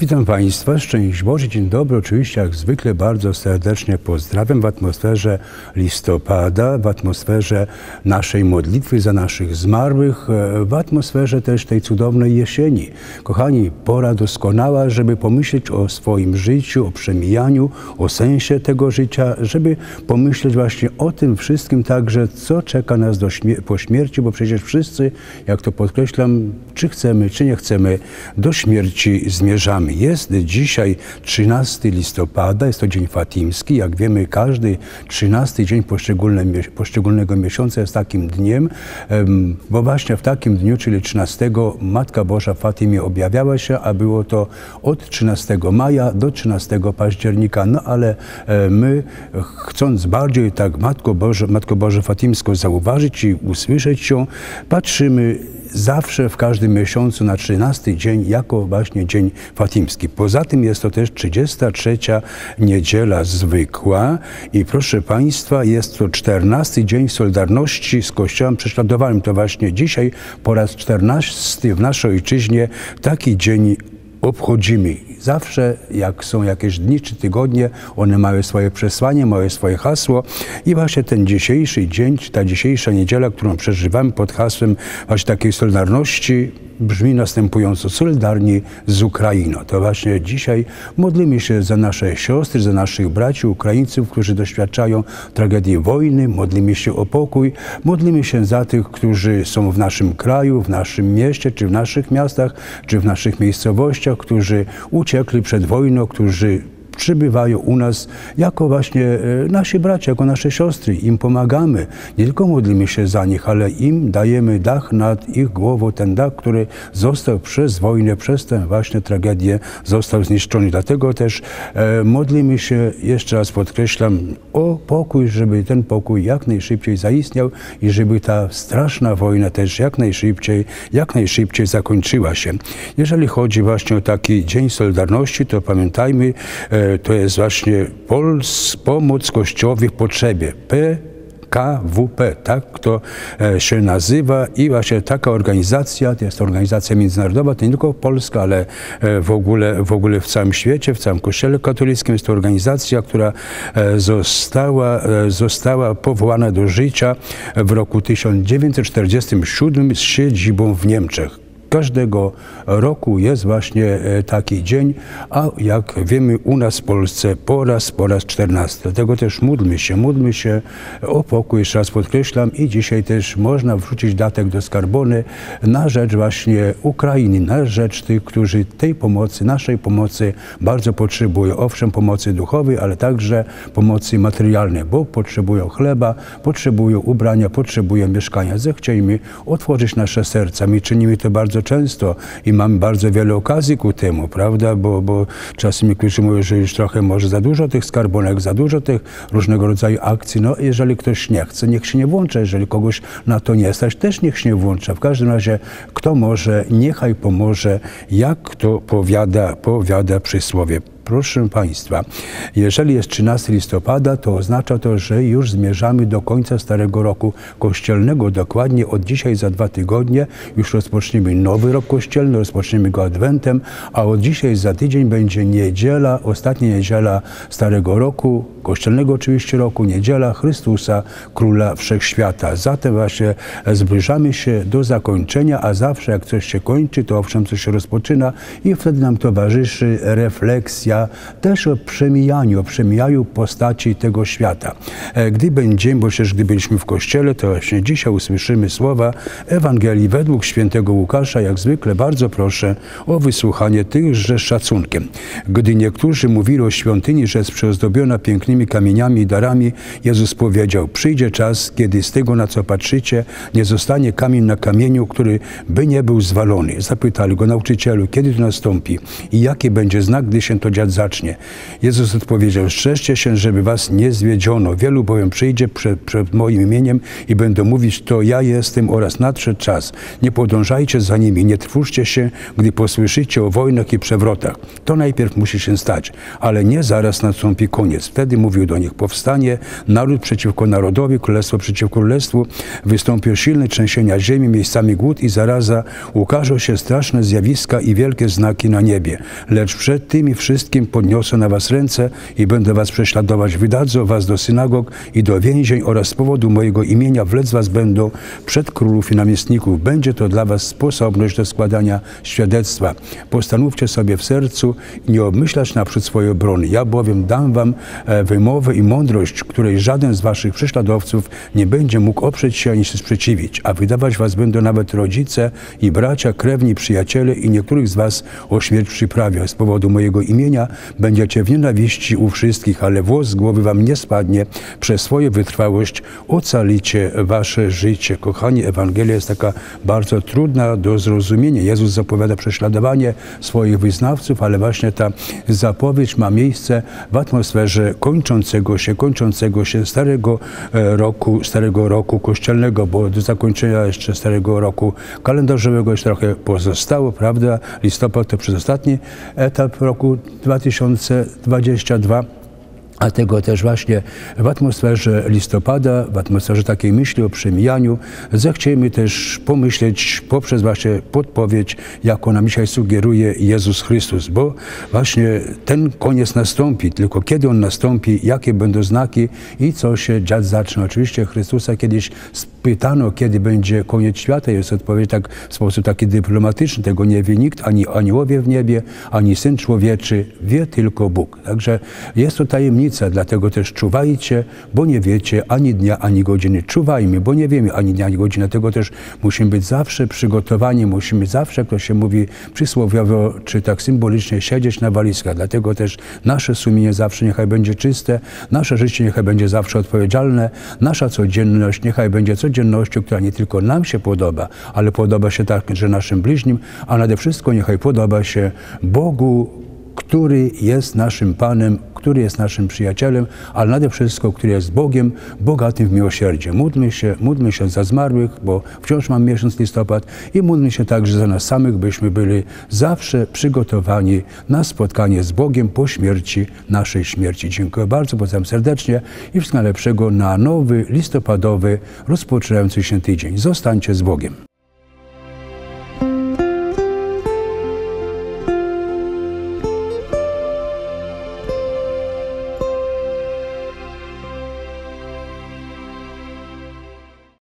Witam Państwa, szczęść Boże, dzień dobry. Oczywiście jak zwykle bardzo serdecznie pozdrawiam w atmosferze listopada, w atmosferze naszej modlitwy za naszych zmarłych, e, w atmosferze też tej cudownej jesieni. Kochani, pora doskonała, żeby pomyśleć o swoim życiu, o przemijaniu, o sensie tego życia, żeby pomyśleć właśnie o tym wszystkim także, co czeka nas śmier po śmierci, bo przecież wszyscy, jak to podkreślam, czy chcemy, czy nie chcemy, do śmierci zmierzamy. Jest dzisiaj 13 listopada, jest to dzień fatimski. Jak wiemy, każdy 13 dzień poszczególnego miesiąca jest takim dniem, bo właśnie w takim dniu, czyli 13, Matka Boża Fatimie objawiała się, a było to od 13 maja do 13 października. No ale e, my, chcąc bardziej tak Matko Boże, Matko Boże zauważyć i usłyszeć ją, patrzymy zawsze w każdym miesiącu na 13 dzień jako właśnie dzień fatimski. Poza tym jest to też 33 niedziela zwykła i proszę Państwa jest to 14 dzień Solidarności z Kościołem prześladowanym. To właśnie dzisiaj po raz 14 w naszej ojczyźnie taki dzień obchodzimy. Zawsze, jak są jakieś dni czy tygodnie, one mają swoje przesłanie, mają swoje hasło i właśnie ten dzisiejszy dzień, ta dzisiejsza niedziela, którą przeżywamy pod hasłem właśnie takiej solidarności, brzmi następująco. Solidarni z Ukrainą. To właśnie dzisiaj modlimy się za nasze siostry, za naszych braci Ukraińców, którzy doświadczają tragedii wojny, modlimy się o pokój, modlimy się za tych, którzy są w naszym kraju, w naszym mieście, czy w naszych miastach, czy w naszych miejscowościach, którzy uciekli przed wojną, którzy przybywają u nas jako właśnie e, nasi bracia, jako nasze siostry. Im pomagamy. Nie tylko modlimy się za nich, ale im dajemy dach nad ich głową, ten dach, który został przez wojnę, przez tę właśnie tragedię, został zniszczony. Dlatego też e, modlimy się, jeszcze raz podkreślam, o pokój, żeby ten pokój jak najszybciej zaistniał i żeby ta straszna wojna też jak najszybciej, jak najszybciej zakończyła się. Jeżeli chodzi właśnie o taki Dzień Solidarności, to pamiętajmy, e, to jest właśnie Pols, pomoc Kościołowi w potrzebie. P KWP, tak to e, się nazywa i właśnie taka organizacja, to jest organizacja międzynarodowa, to nie tylko Polska, ale e, w ogóle, w ogóle w całym świecie, w całym Kościele katolickim jest to organizacja, która e, została, została powołana do życia w roku 1947 z siedzibą w Niemczech każdego roku jest właśnie e, taki dzień, a jak wiemy u nas w Polsce po raz, po raz 14. Dlatego też módlmy się, módlmy się o pokój, jeszcze raz podkreślam i dzisiaj też można wrzucić datek do skarbony na rzecz właśnie Ukrainy, na rzecz tych, którzy tej pomocy, naszej pomocy bardzo potrzebują. Owszem, pomocy duchowej, ale także pomocy materialnej, bo potrzebują chleba, potrzebują ubrania, potrzebują mieszkania. Zechciejmy otworzyć nasze serca. My czynimy to bardzo często i mamy bardzo wiele okazji ku temu, prawda? Bo, bo czasem niektórzy mówią, że już trochę może za dużo tych skarbonek, za dużo tych różnego rodzaju akcji. No jeżeli ktoś nie chce, niech się nie włącza. Jeżeli kogoś na to nie stać, też niech się nie włącza. W każdym razie kto może, niechaj pomoże, jak to powiada, powiada przysłowie. Proszę Państwa, jeżeli jest 13 listopada, to oznacza to, że już zmierzamy do końca Starego Roku Kościelnego. Dokładnie od dzisiaj za dwa tygodnie już rozpoczniemy nowy rok kościelny, rozpoczniemy go Adwentem, a od dzisiaj za tydzień będzie niedziela, ostatnia niedziela Starego Roku, kościelnego oczywiście roku, niedziela Chrystusa, Króla Wszechświata. Zatem właśnie zbliżamy się do zakończenia, a zawsze jak coś się kończy, to owszem coś się rozpoczyna i wtedy nam towarzyszy refleksja, też o przemijaniu, o przemijaniu postaci tego świata. E, gdy będziemy, bo przecież gdy byliśmy w kościele, to właśnie dzisiaj usłyszymy słowa Ewangelii według świętego Łukasza. Jak zwykle bardzo proszę o wysłuchanie tychże szacunkiem. Gdy niektórzy mówili o świątyni, że jest przyozdobiona pięknymi kamieniami i darami, Jezus powiedział, przyjdzie czas, kiedy z tego, na co patrzycie, nie zostanie kamień na kamieniu, który by nie był zwalony. Zapytali go nauczycielu, kiedy to nastąpi i jaki będzie znak, gdy się to zacznie. Jezus odpowiedział, strzeżcie się, żeby was nie zwiedziono. Wielu bowiem przyjdzie przed, przed moim imieniem i będą mówić, to ja jestem oraz nadszedł czas. Nie podążajcie za nimi, nie trwóżcie się, gdy posłyszycie o wojnach i przewrotach. To najpierw musi się stać, ale nie zaraz nastąpi koniec. Wtedy mówił do nich, powstanie naród przeciwko narodowi, królestwo przeciwko królestwu, wystąpią silne trzęsienia ziemi, miejscami głód i zaraza, ukażą się straszne zjawiska i wielkie znaki na niebie. Lecz przed tymi wszystkim podniosę na was ręce i będę was prześladować. Wydadzą was do synagog i do więzień oraz z powodu mojego imienia wlec was będą przed królów i namiestników. Będzie to dla was sposobność do składania świadectwa. Postanówcie sobie w sercu nie obmyślać naprzód swojej obrony. Ja bowiem dam wam e, wymowę i mądrość, której żaden z waszych prześladowców nie będzie mógł oprzeć się ani się sprzeciwić, a wydawać was będą nawet rodzice i bracia, krewni, przyjaciele i niektórych z was o śmierć przyprawia. Z powodu mojego imienia będziecie w nienawiści u wszystkich, ale włos z głowy wam nie spadnie. Przez swoją wytrwałość ocalicie wasze życie. Kochani, Ewangelia jest taka bardzo trudna do zrozumienia. Jezus zapowiada prześladowanie swoich wyznawców, ale właśnie ta zapowiedź ma miejsce w atmosferze kończącego się, kończącego się starego e, roku, starego roku kościelnego, bo do zakończenia jeszcze starego roku kalendarzowego jeszcze trochę pozostało, prawda? Listopad to przez ostatni etap roku 2022 a tego też właśnie w atmosferze listopada, w atmosferze takiej myśli o przemijaniu, zechciejmy też pomyśleć poprzez właśnie podpowiedź, jaką nam dzisiaj sugeruje Jezus Chrystus, bo właśnie ten koniec nastąpi, tylko kiedy on nastąpi, jakie będą znaki i co się dziać zacznie. Oczywiście Chrystusa kiedyś pytano, kiedy będzie koniec świata, jest odpowiedź tak, w sposób taki dyplomatyczny, tego nie wie nikt, ani aniołowie w niebie, ani Syn Człowieczy, wie tylko Bóg. Także jest to tajemnica, dlatego też czuwajcie, bo nie wiecie ani dnia, ani godziny. Czuwajmy, bo nie wiemy ani dnia, ani godziny, dlatego też musimy być zawsze przygotowani, musimy zawsze, jak to się mówi przysłowiowo, czy tak symbolicznie, siedzieć na walizkach. Dlatego też nasze sumienie zawsze niechaj będzie czyste, nasze życie niechaj będzie zawsze odpowiedzialne, nasza codzienność niechaj będzie codziennością, która nie tylko nam się podoba, ale podoba się także naszym bliźnim, a nade wszystko niechaj podoba się Bogu, który jest naszym Panem, który jest naszym przyjacielem, ale nade wszystko, który jest Bogiem, bogatym w miłosierdzie. Módlmy się, módlmy się za zmarłych, bo wciąż mam miesiąc listopad i módlmy się także za nas samych, byśmy byli zawsze przygotowani na spotkanie z Bogiem po śmierci, naszej śmierci. Dziękuję bardzo, pozdrawiam serdecznie i wszystkiego najlepszego na nowy, listopadowy, rozpoczynający się tydzień. Zostańcie z Bogiem.